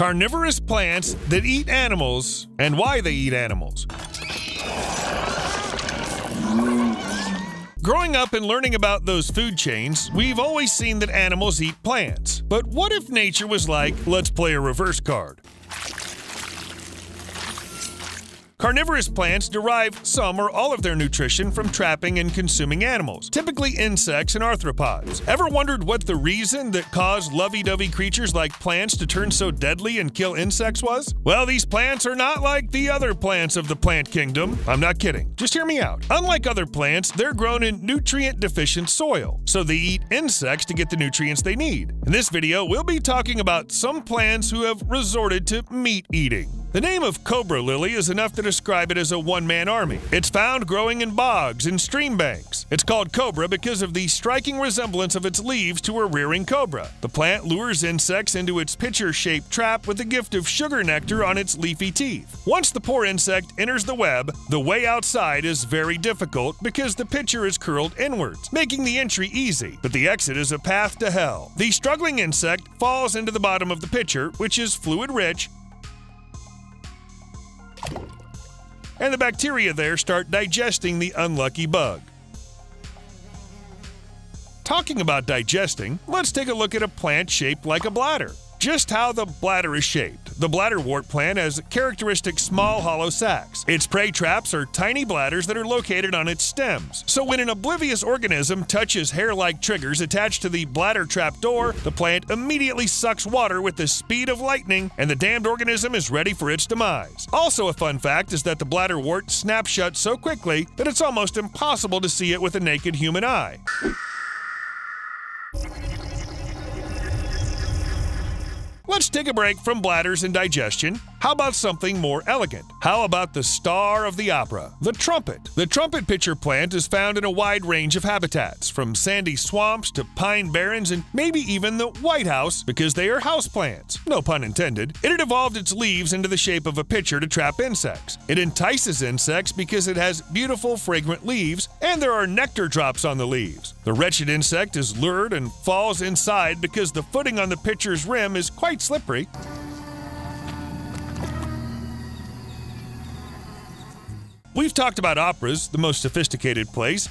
Carnivorous plants that eat animals and why they eat animals. Growing up and learning about those food chains, we've always seen that animals eat plants. But what if nature was like, let's play a reverse card? Carnivorous plants derive some or all of their nutrition from trapping and consuming animals, typically insects and arthropods. Ever wondered what the reason that caused lovey-dovey creatures like plants to turn so deadly and kill insects was? Well, these plants are not like the other plants of the plant kingdom. I'm not kidding. Just hear me out. Unlike other plants, they're grown in nutrient-deficient soil, so they eat insects to get the nutrients they need. In this video, we'll be talking about some plants who have resorted to meat eating. The name of cobra lily is enough to describe it as a one-man army. It's found growing in bogs and stream banks. It's called cobra because of the striking resemblance of its leaves to a rearing cobra. The plant lures insects into its pitcher-shaped trap with a gift of sugar nectar on its leafy teeth. Once the poor insect enters the web, the way outside is very difficult because the pitcher is curled inwards, making the entry easy, but the exit is a path to hell. The struggling insect falls into the bottom of the pitcher, which is fluid-rich, and the bacteria there start digesting the unlucky bug. Talking about digesting, let's take a look at a plant shaped like a bladder. Just how the bladder is shaped. The bladderwort plant has characteristic small hollow sacs. Its prey traps are tiny bladders that are located on its stems. So when an oblivious organism touches hair-like triggers attached to the bladder trap door, the plant immediately sucks water with the speed of lightning, and the damned organism is ready for its demise. Also a fun fact is that the bladderwort snaps shut so quickly that it's almost impossible to see it with a naked human eye. Let's take a break from bladders and digestion. How about something more elegant? How about the star of the opera, the trumpet? The trumpet pitcher plant is found in a wide range of habitats, from sandy swamps to pine barrens and maybe even the White House because they are houseplants. No pun intended. It had evolved its leaves into the shape of a pitcher to trap insects. It entices insects because it has beautiful, fragrant leaves, and there are nectar drops on the leaves. The wretched insect is lured and falls inside because the footing on the pitcher's rim is quite slippery. We've talked about operas, the most sophisticated place.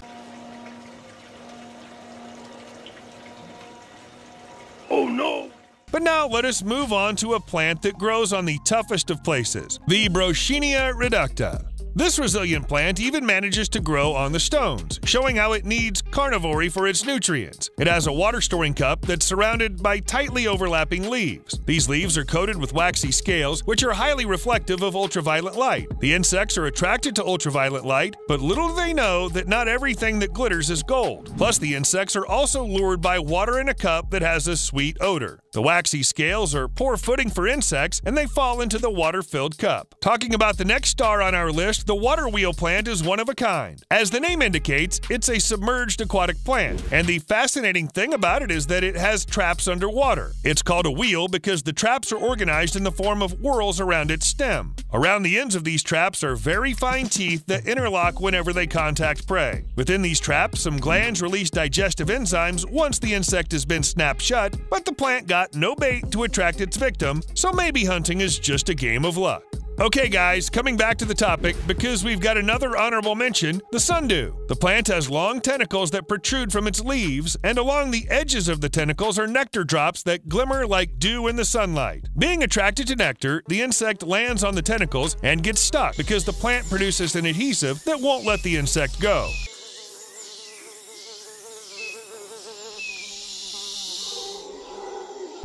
Oh no! But now let us move on to a plant that grows on the toughest of places, the Brocchinia reducta. This resilient plant even manages to grow on the stones, showing how it needs carnivory for its nutrients. It has a water storing cup that's surrounded by tightly overlapping leaves. These leaves are coated with waxy scales, which are highly reflective of ultraviolet light. The insects are attracted to ultraviolet light, but little do they know that not everything that glitters is gold. Plus, the insects are also lured by water in a cup that has a sweet odor. The waxy scales are poor footing for insects, and they fall into the water-filled cup. Talking about the next star on our list, the water wheel plant is one of a kind. As the name indicates, it's a submerged aquatic plant, and the fascinating thing about it is that it has traps underwater. It's called a wheel because the traps are organized in the form of whorls around its stem. Around the ends of these traps are very fine teeth that interlock whenever they contact prey. Within these traps, some glands release digestive enzymes once the insect has been snapped shut, but the plant got no bait to attract its victim, so maybe hunting is just a game of luck. Okay, guys, coming back to the topic, because we've got another honorable mention the sundew. The plant has long tentacles that protrude from its leaves, and along the edges of the tentacles are nectar drops that glimmer like dew in the sunlight. Being attracted to nectar, the insect lands on the tentacles and gets stuck because the plant produces an adhesive that won't let the insect go.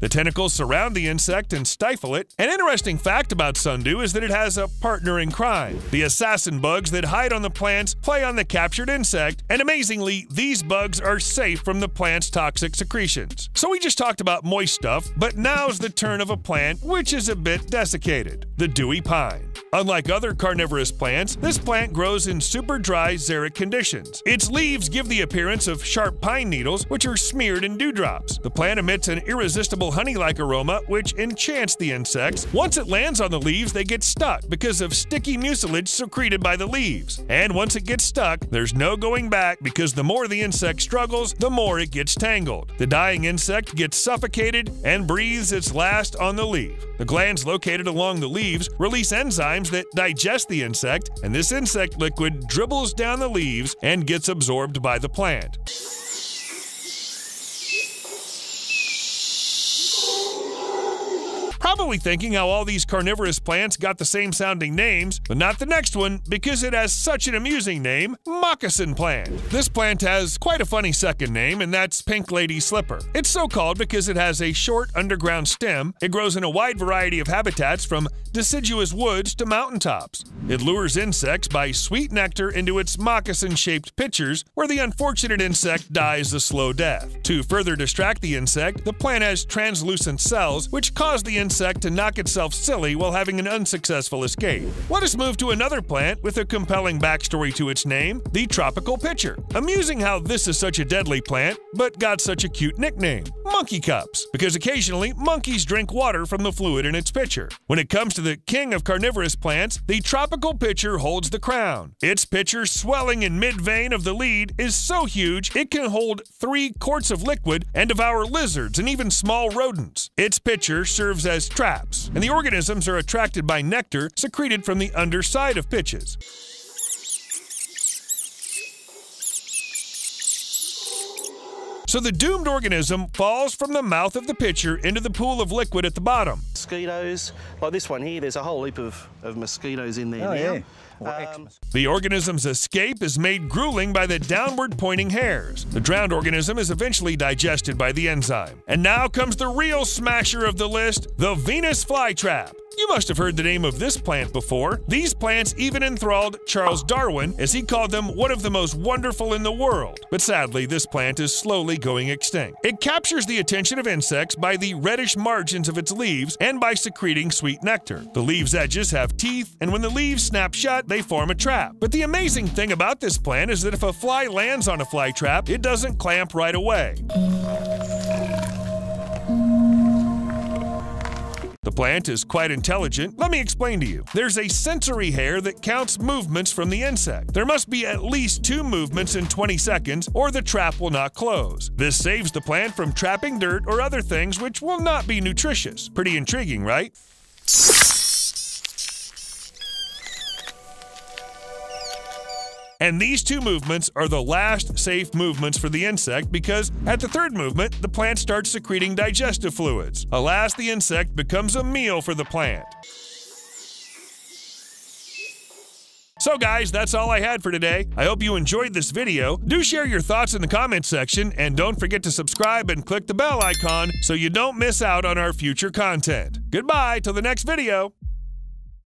The tentacles surround the insect and stifle it. An interesting fact about sundew is that it has a partner in crime. The assassin bugs that hide on the plants play on the captured insect, and amazingly, these bugs are safe from the plant's toxic secretions. So we just talked about moist stuff, but now's the turn of a plant which is a bit desiccated the dewy pine. Unlike other carnivorous plants, this plant grows in super dry xeric conditions. Its leaves give the appearance of sharp pine needles, which are smeared in dewdrops. The plant emits an irresistible honey-like aroma, which enchants the insects. Once it lands on the leaves, they get stuck because of sticky mucilage secreted by the leaves. And once it gets stuck, there's no going back because the more the insect struggles, the more it gets tangled. The dying insect gets suffocated and breathes its last on the leaf. The glands located along the leaves release enzymes that digest the insect, and this insect liquid dribbles down the leaves and gets absorbed by the plant. Probably thinking how all these carnivorous plants got the same sounding names, but not the next one because it has such an amusing name moccasin plant. This plant has quite a funny second name, and that's pink lady slipper. It's so called because it has a short underground stem. It grows in a wide variety of habitats from deciduous woods to mountaintops. It lures insects by sweet nectar into its moccasin shaped pitchers, where the unfortunate insect dies a slow death. To further distract the insect, the plant has translucent cells, which cause the insect to knock itself silly while having an unsuccessful escape. Let us move to another plant with a compelling backstory to its name the tropical pitcher. Amusing how this is such a deadly plant, but got such a cute nickname monkey cups, because occasionally monkeys drink water from the fluid in its pitcher. When it comes to the king of carnivorous plants, the tropical pitcher holds the crown. Its pitcher, swelling in mid vein of the lead, is so huge it can hold three quarts of liquid and devour lizards and even small rodents. Its pitcher serves as traps, and the organisms are attracted by nectar secreted from the underside of pitches. So the doomed organism falls from the mouth of the pitcher into the pool of liquid at the bottom. Mosquitoes, like this one here, there's a whole heap of, of mosquitoes in there Oh, now. yeah. Um, The organism's escape is made grueling by the downward pointing hairs. The drowned organism is eventually digested by the enzyme. And now comes the real smasher of the list the Venus flytrap. You must have heard the name of this plant before. These plants even enthralled Charles Darwin, as he called them one of the most wonderful in the world. But sadly, this plant is slowly going extinct. It captures the attention of insects by the reddish margins of its leaves and by secreting sweet nectar. The leaves' edges have teeth, and when the leaves snap shut, they form a trap. But the amazing thing about this plant is that if a fly lands on a fly trap, it doesn't clamp right away. The plant is quite intelligent. Let me explain to you. There's a sensory hair that counts movements from the insect. There must be at least two movements in 20 seconds, or the trap will not close. This saves the plant from trapping dirt or other things which will not be nutritious. Pretty intriguing, right? And these two movements are the last safe movements for the insect because at the third movement, the plant starts secreting digestive fluids. Alas, the insect becomes a meal for the plant. So guys, that's all I had for today. I hope you enjoyed this video. Do share your thoughts in the comments section and don't forget to subscribe and click the bell icon so you don't miss out on our future content. Goodbye till the next video.